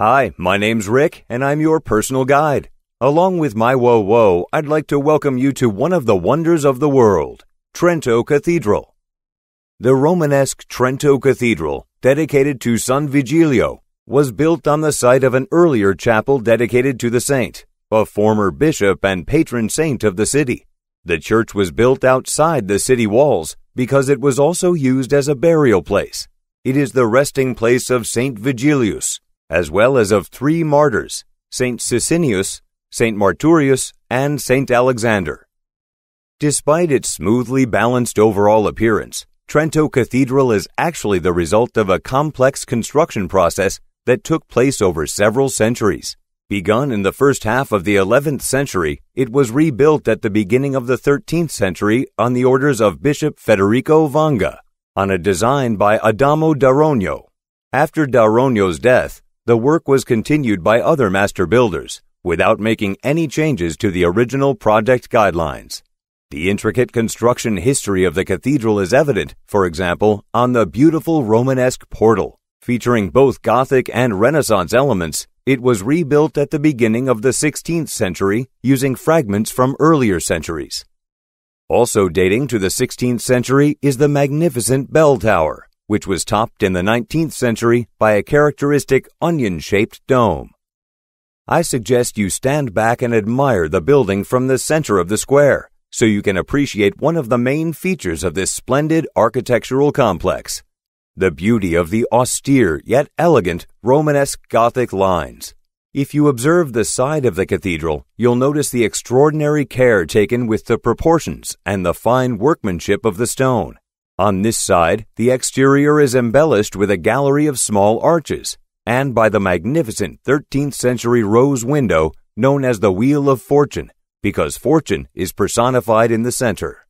Hi, my name's Rick, and I'm your personal guide. Along with MyWoWo, I'd like to welcome you to one of the wonders of the world, Trento Cathedral. The Romanesque Trento Cathedral, dedicated to San Vigilio, was built on the site of an earlier chapel dedicated to the saint, a former bishop and patron saint of the city. The church was built outside the city walls because it was also used as a burial place. It is the resting place of Saint Vigilius, as well as of three martyrs, Saint Sisinnius, Saint Marturius, and Saint Alexander. Despite its smoothly balanced overall appearance, Trento Cathedral is actually the result of a complex construction process that took place over several centuries. Begun in the first half of the 11th century, it was rebuilt at the beginning of the 13th century on the orders of Bishop Federico Wanga, on a design by Adamo d'Arogno. After d'Arogno's death, the work was continued by other master builders, without making any changes to the original project guidelines. The intricate construction history of the cathedral is evident, for example, on the beautiful Romanesque portal. Featuring both Gothic and Renaissance elements, it was rebuilt at the beginning of the 16th century using fragments from earlier centuries. Also dating to the 16th century is the magnificent bell tower, which was topped in the 19th century by a characteristic onion shaped dome. I suggest you stand back and admire the building from the center of the square so you can appreciate one of the main features of this splendid architectural complex the beauty of the austere yet elegant Romanesque Gothic lines. If you observe the side of the cathedral, you'll notice the extraordinary care taken with the proportions and the fine workmanship of the stone. On this side, the exterior is embellished with a gallery of small arches, and by the magnificent 13th century rose window known as the Wheel of Fortune, because fortune is personified in the center.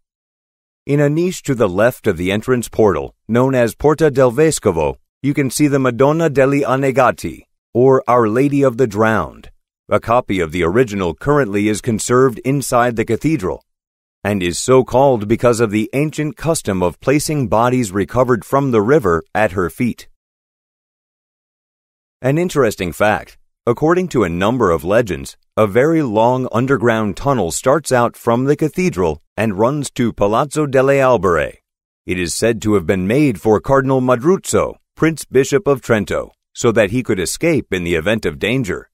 In a niche to the left of the entrance portal, known as Porta del Vescovo, you can see the Madonna degli Annegati, or Our Lady of the Drowned. A copy of the original currently is conserved inside the cathedral, and is so called because of the ancient custom of placing bodies recovered from the river at her feet. An interesting fact according to a number of legends, a very long underground tunnel starts out from the cathedral and runs to Palazzo delle Albere. It is said to have been made for Cardinal Madruzzo, Prince Bishop of Trento, so that he could escape in the event of danger.